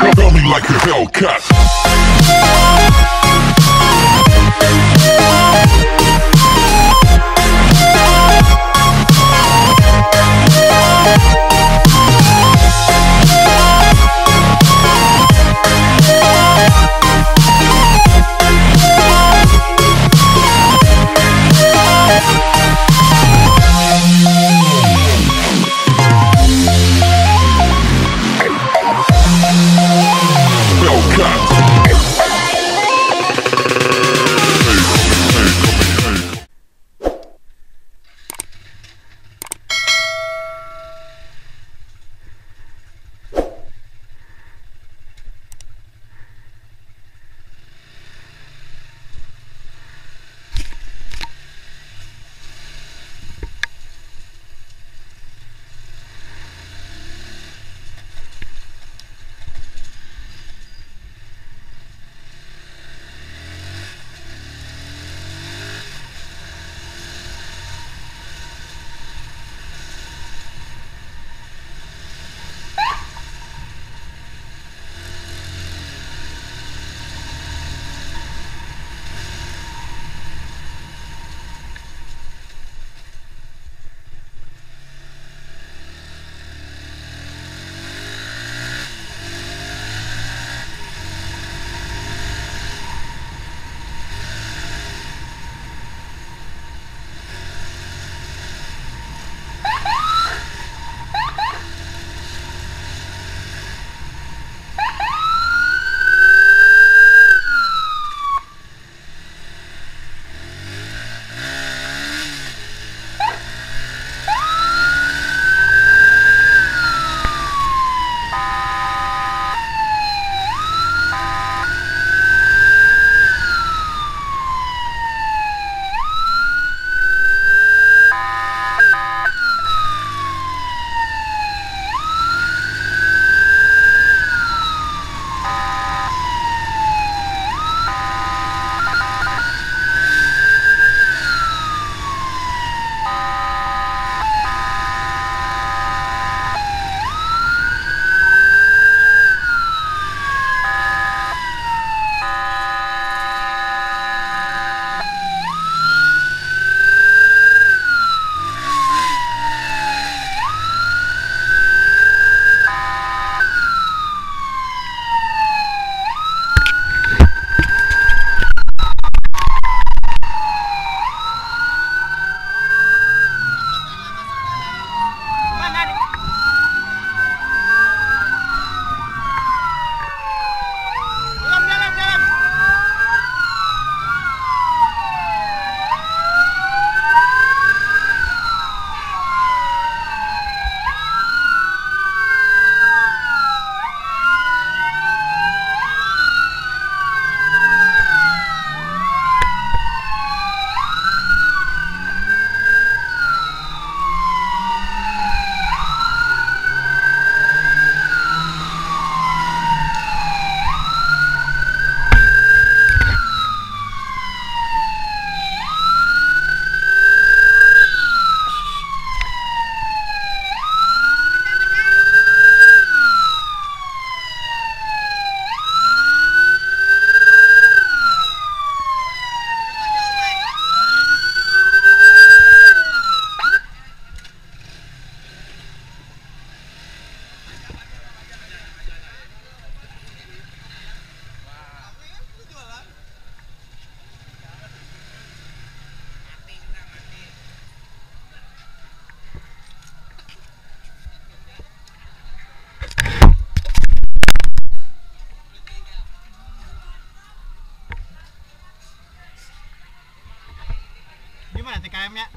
Feel me like a Hellcat. มาแต่ไกลไหมเนี่ย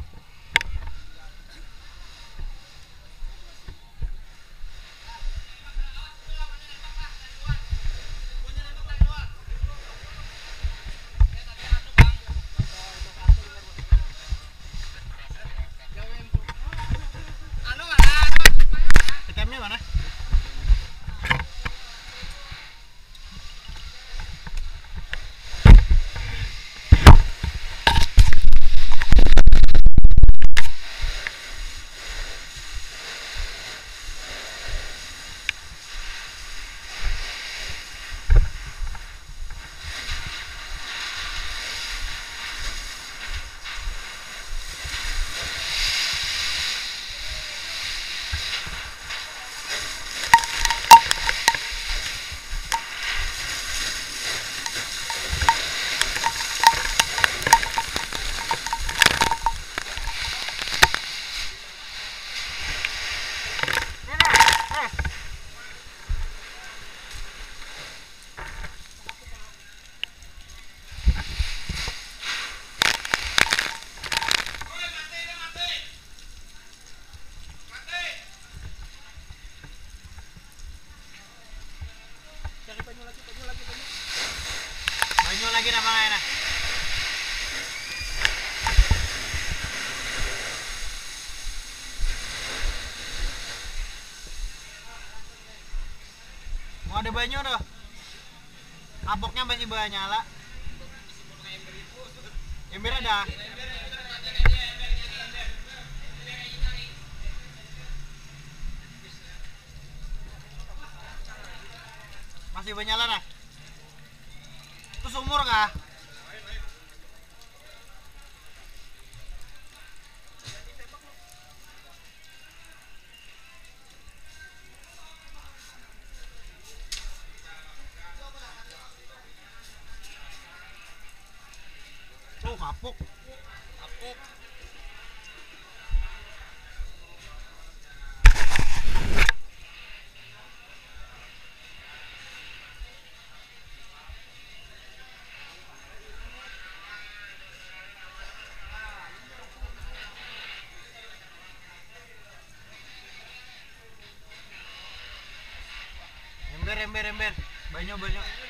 banyu tuh. Kapoknya masih banyak nyala. Ember ada. Masih banyak nyala nah. Itu sumur kah? Kapok. Kapok. Ember, ember, ember. Banyak, banyak.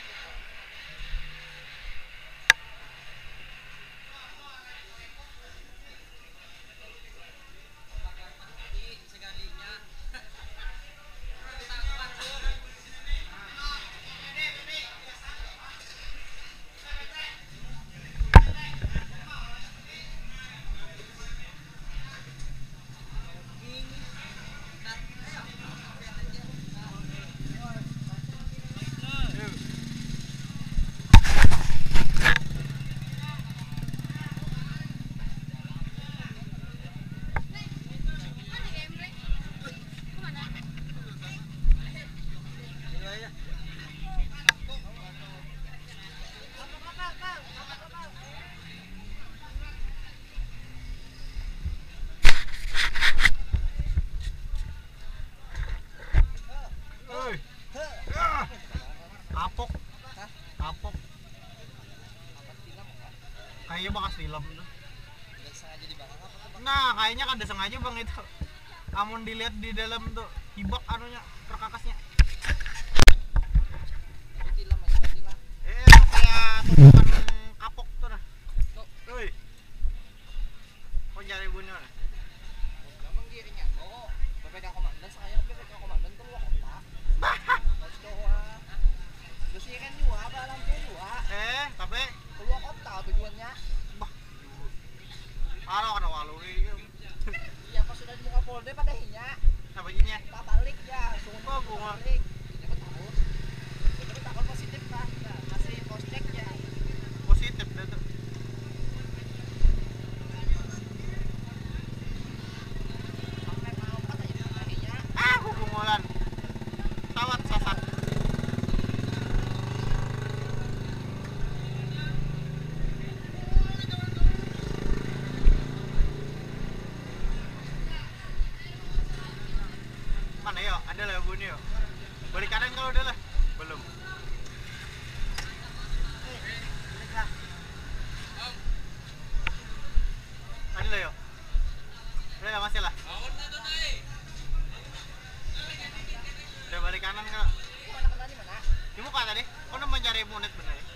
Kayaknya bekas film tuh. Nah, kayaknya kan sengaja bang itu. Namun dilihat di dalam tuh hibak anunya perkakasnya. Eh, itu kayak Ada lah bunyi yo. Balik kanan kalau udah lah. Belum. Ada lah yo. Udah lah masih lah. Udah balik kanan mana Di muka tadi. Kau udah mencari monet bener ya?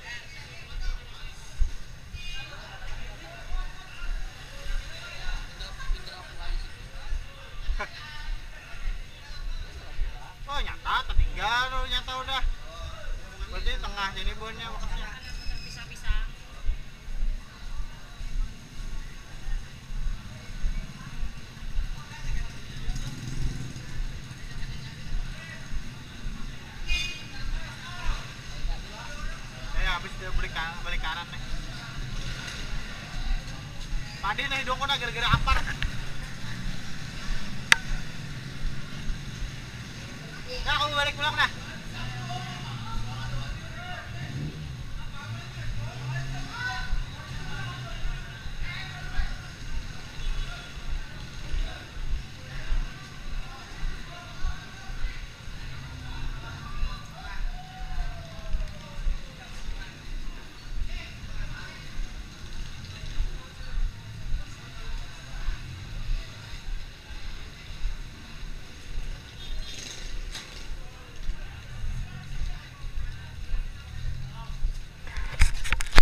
Kanan, balik nih. Tadi nih gara-gara apar. Ya, kamu balik pulang dah.